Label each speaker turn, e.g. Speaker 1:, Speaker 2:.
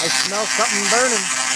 Speaker 1: I smell something burning.